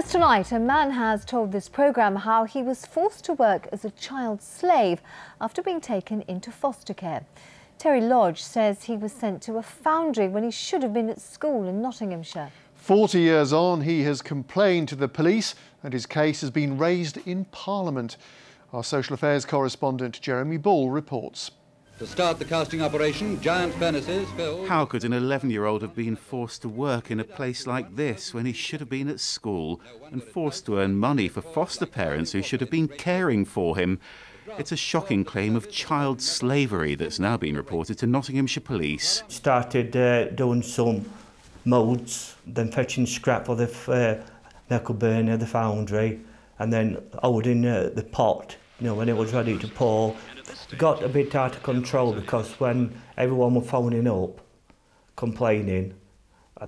First tonight, a man has told this programme how he was forced to work as a child slave after being taken into foster care. Terry Lodge says he was sent to a foundry when he should have been at school in Nottinghamshire. 40 years on, he has complained to the police and his case has been raised in Parliament. Our social affairs correspondent Jeremy Ball reports. To start the casting operation, giant furnaces filled. How could an 11 year old have been forced to work in a place like this when he should have been at school and forced to earn money for foster parents who should have been caring for him? It's a shocking claim of child slavery that's now been reported to Nottinghamshire Police. Started uh, doing some moulds, then fetching scrap for the uh, knuckle burner, the foundry, and then holding uh, the pot, you know, when it was ready to pour, got a bit out of control because when everyone was phoning up, complaining,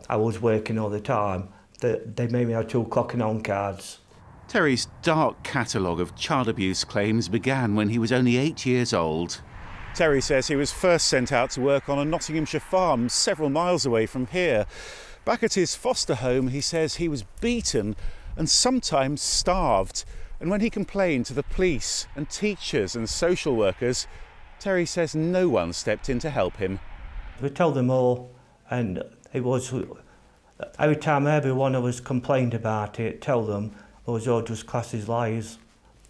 I was working all the time, that they made me have two clocking on cards. Terry's dark catalogue of child abuse claims began when he was only eight years old. Terry says he was first sent out to work on a Nottinghamshire farm several miles away from here. Back at his foster home, he says he was beaten and sometimes starved. And when he complained to the police and teachers and social workers, Terry says no one stepped in to help him. We told them all, and it was every time every one of us complained about it, tell them it was all just classes lies.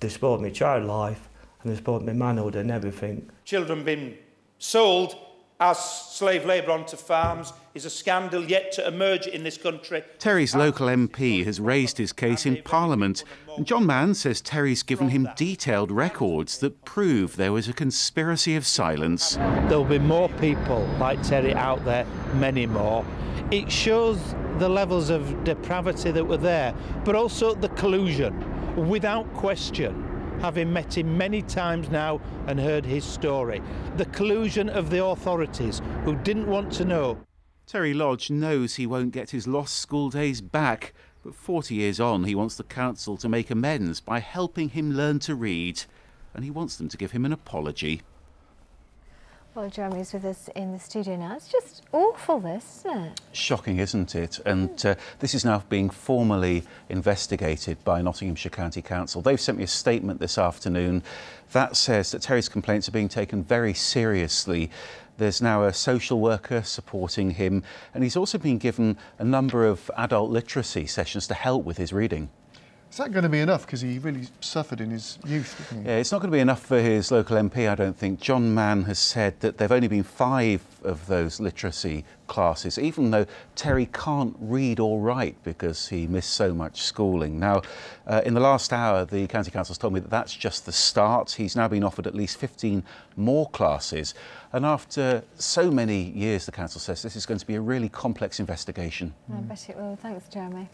They spoke me child life and they spoke me manhood and everything. Children being sold as slave labour onto farms is a scandal yet to emerge in this country. Terry's local MP has raised his case in Parliament. And John Mann says Terry's given him detailed records that prove there was a conspiracy of silence. There will be more people like Terry out there, many more. It shows the levels of depravity that were there, but also the collusion, without question having met him many times now and heard his story. The collusion of the authorities who didn't want to know. Terry Lodge knows he won't get his lost school days back, but 40 years on, he wants the council to make amends by helping him learn to read, and he wants them to give him an apology. Well, Jeremy's with us in the studio now. It's just awful, this, isn't it? Shocking, isn't it? And uh, this is now being formally investigated by Nottinghamshire County Council. They've sent me a statement this afternoon that says that Terry's complaints are being taken very seriously. There's now a social worker supporting him, and he's also been given a number of adult literacy sessions to help with his reading. Is that going to be enough? Because he really suffered in his youth, didn't he? Yeah, it's not going to be enough for his local MP, I don't think. John Mann has said that there have only been five of those literacy classes, even though Terry can't read or write because he missed so much schooling. Now, uh, in the last hour, the County Council's told me that that's just the start. He's now been offered at least 15 more classes. And after so many years, the Council says this is going to be a really complex investigation. I bet it will. Thanks, Jeremy.